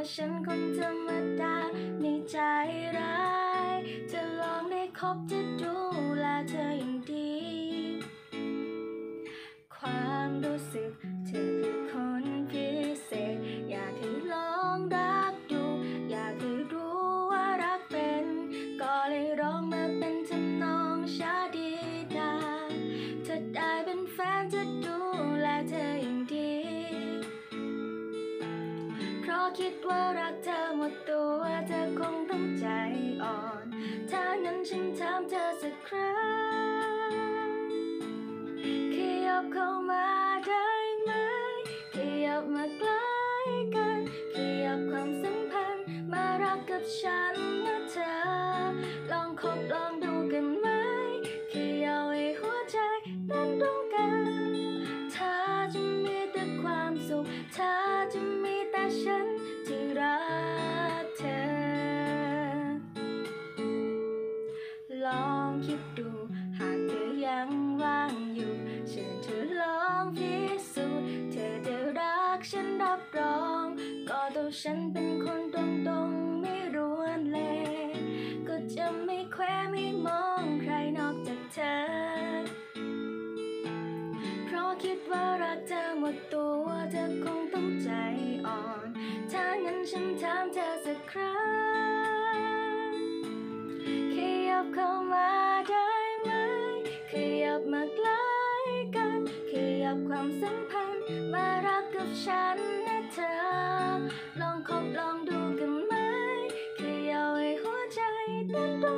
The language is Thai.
ว่าฉันคนธรรมดาไม่ใจร้ายจะลองได้คบจะดูแลเธออย่าง คิดว่ารักเธอหมดตัวเธอคงต้องใจอ่อน ถ้างั้นฉันถามเธอสักครั้งขยับเข้ามาได้ไหมขยับมาใกล้กันขยับความสัมพันธ์มารักกับฉัน คิดดู หากเธอยังว่างอยู่เชิญเธอลองพิสูจน์เธอจะรักฉันรับรอง ก็ตัวฉันเป็นคนตรงตรงๆไม่รวนเลก็จะไม่แควไม่มองใครนอกจากเธอ เพราะคิดว่ารักเธอหมดตัวเธอคงต้องใจอ่อน ถ้างั้นฉันถามเธอสักครั้ง ขยับเข้ามา มาใกล้กัน ขยับความสัมพันธ์ มารักกับฉันนะเธอ ลองคบลองดูกันไหมขยับให้หัวใจเต้นรัว